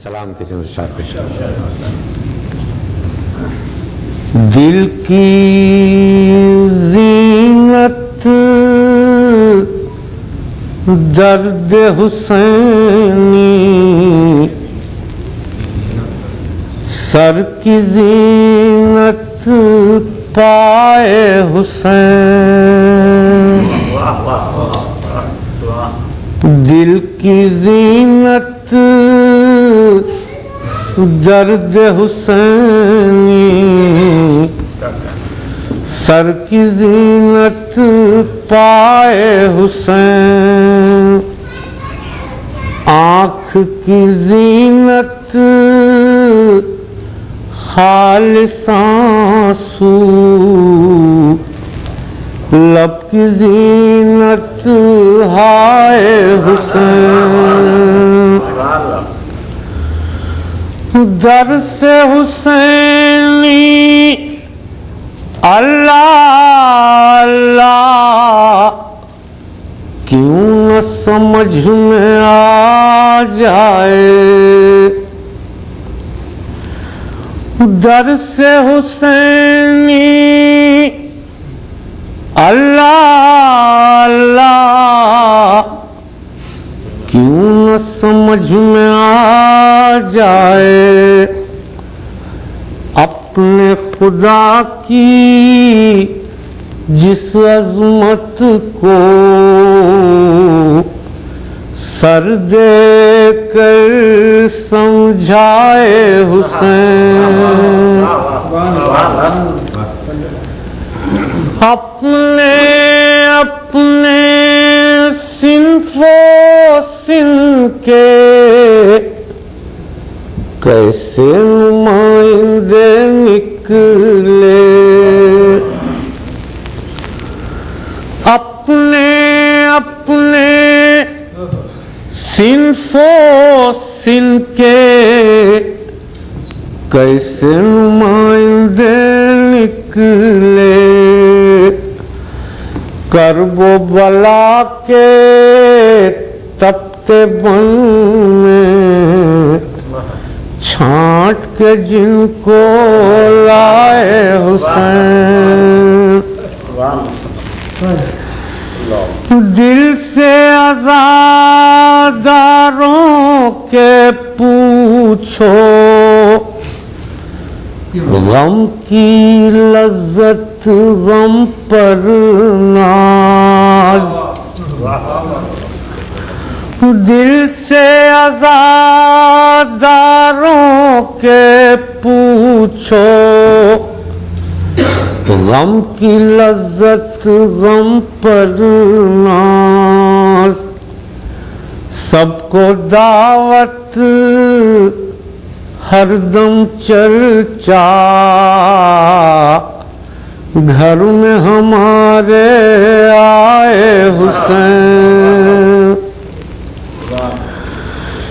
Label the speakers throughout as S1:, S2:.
S1: सलाम के चंद्र शाह पेश दिल की जीनत दर्द हुसैनी सर की जीनत पाए हुसैन। दिल की जीनत दर्द हुसैनी। सर की जीनत पाए हुसैन। आँख की जीनत खालिसांसू। लब की जीनत हाय हुसैन। दर से हुसैनी। अल्लाह अल्लाह, क्यों न समझ में आ जाए? दर से हुसैनी। अल्लाह अल्लाह। क्यों न समझ में आ जाए? अपने खुदा की जिस अजमत को सर दे कर समझाए हुसैन। अपने अपने सिन के कैसे नुमाइंदे निकले? अपने अपने सिंफो सिन के कैसे नुमाइंदे निकले? करबो बला के तपते बन में छांट के जिनको लाए हुसैन। दिल से आजादारों के पूछो, गम की लज्जत गम पर नाज। दिल से आजादारों के पूछो। गम की लज्जत गम पर नाज। सबको दावत हरदम चर्चा घर में हमारे आए हुसैन।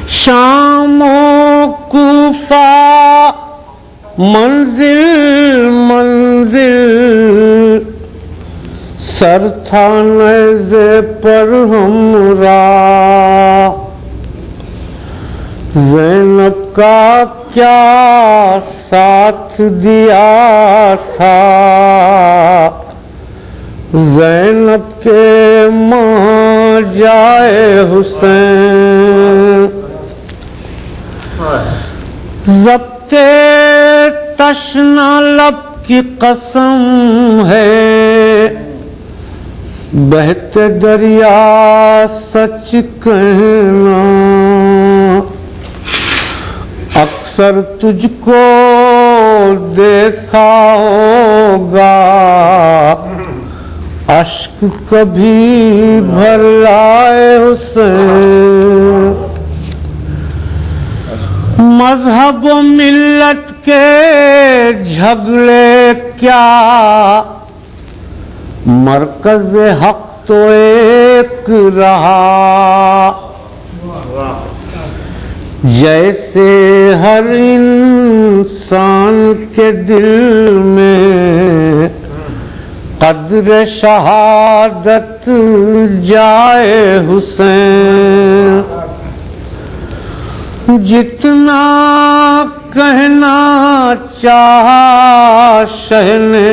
S1: शामो कूफा मंजिल मंजिल। सर था पर हमरा। जैनब का क्या साथ दिया था? जैनब के माँ जाए हुसैन। जब्ते तशना लब की कसम है। बहते दरिया सच कहना। अक्सर तुझको देखा होगा। अश्क कभी भर लाए हुसैन मज़हब मिल्लत के झगड़े क्या? मरकज हक तो एक रहा। जैसे हर इंसान के दिल में कद्र शहादत जाए हुसैन। जितना कहना चाहा शहने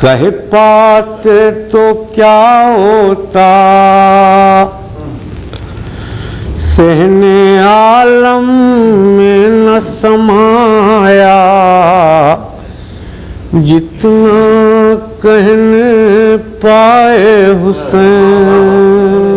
S1: कह पाते तो क्या होता? सहने आलम में न समाया जितना कहने पाए हुसैन।